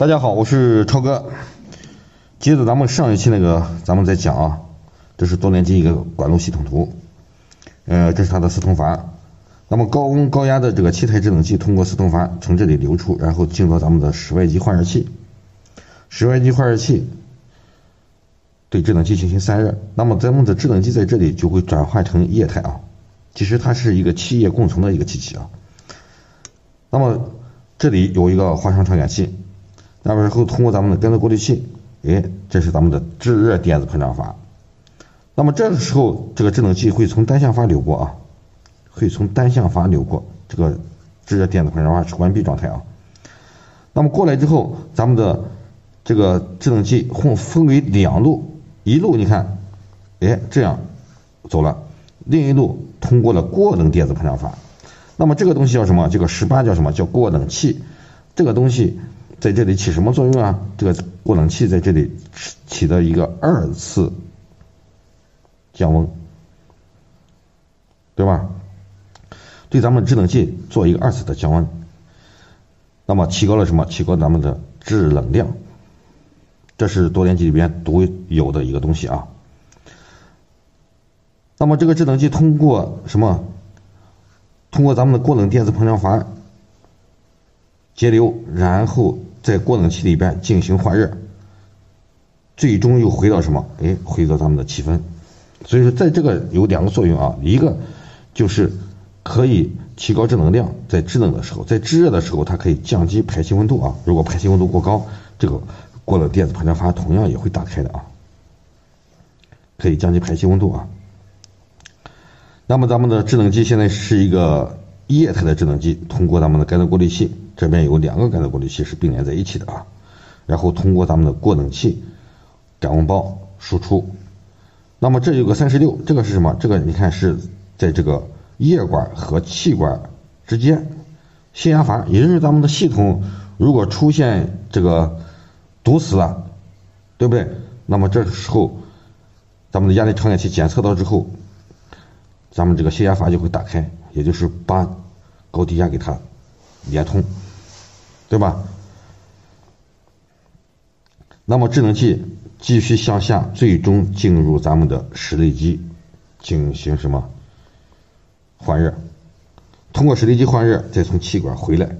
大家好，我是超哥。接着咱们上一期那个，咱们再讲啊，这是多联机一个管路系统图，呃，这是它的四通阀。那么高温高压的这个气态制冷剂通过四通阀从这里流出，然后进入咱们的室外机换热器。室外机换热器对制冷剂进行散热，那么咱们的制冷剂在这里就会转换成液态啊。其实它是一个气液共存的一个机器啊。那么这里有一个花生传感器。那么然后通过咱们的干燥过滤器，哎，这是咱们的制热电子膨胀阀。那么这个时候，这个制冷剂会从单向阀流过啊，会从单向阀流过。这个制热电子膨胀阀是关闭状态啊。那么过来之后，咱们的这个制冷剂分分为两路，一路你看，哎，这样走了，另一路通过了过冷电子膨胀阀。那么这个东西叫什么？这个十八叫什么？叫过冷器。这个东西。在这里起什么作用啊？这个过冷器在这里起到一个二次降温，对吧？对咱们制冷剂做一个二次的降温，那么提高了什么？提高咱们的制冷量，这是多联机里边独有的一个东西啊。那么这个制冷剂通过什么？通过咱们的过冷电子膨胀阀节流，然后。在过冷器里边进行换热，最终又回到什么？哎，回到咱们的气分。所以说，在这个有两个作用啊，一个就是可以提高制冷量，在制冷的时候，在制热的时候，它可以降低排气温度啊。如果排气温度过高，这个过冷电子膨胀阀同样也会打开的啊，可以降低排气温度啊。那么咱们的制冷机现在是一个液态的制冷剂，通过咱们的干燥过滤器。这边有两个干燥过滤器是并联在一起的啊，然后通过咱们的过冷器感温包输出。那么这有个三十六，这个是什么？这个你看是在这个液管和气管之间泄压阀，也就是咱们的系统如果出现这个堵死了，对不对？那么这时候咱们的压力传感器检测到之后，咱们这个泄压阀就会打开，也就是把高低压给它连通。对吧？那么制冷剂继续向下，最终进入咱们的室内机进行什么换热？通过室内机换热，再从气管回来，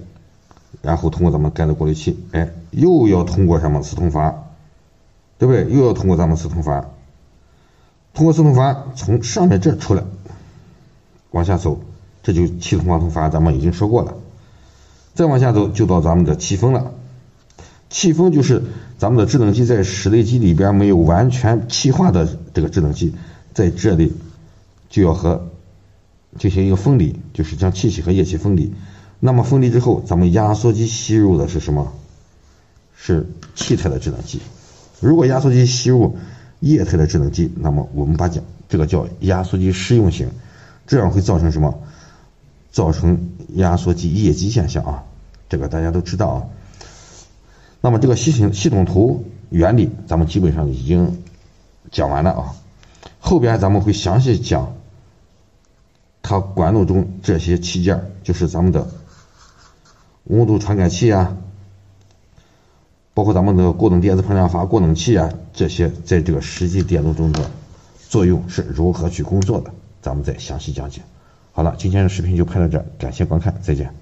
然后通过咱们干燥过滤器，哎，又要通过什么四通阀？对不对？又要通过咱们四通阀，通过四通阀从上面这出来，往下走，这就气通阀通阀，咱们已经说过了。再往下走，就到咱们的气封了。气封就是咱们的制冷剂在室内机里边没有完全气化的这个制冷剂，在这里就要和进行一个分离，就是将气体和液体分离。那么分离之后，咱们压缩机吸入的是什么？是气态的制冷剂。如果压缩机吸入液态的制冷剂，那么我们把讲这个叫压缩机适用型，这样会造成什么？造成压缩机液积现象啊，这个大家都知道啊。那么这个系统系统图原理，咱们基本上已经讲完了啊。后边咱们会详细讲它管路中这些器件，就是咱们的温度传感器啊，包括咱们的过冷电子膨胀阀、过冷器啊，这些在这个实际电路中的作用是如何去工作的，咱们再详细讲解。好了，今天的视频就拍到这，感谢观看，再见。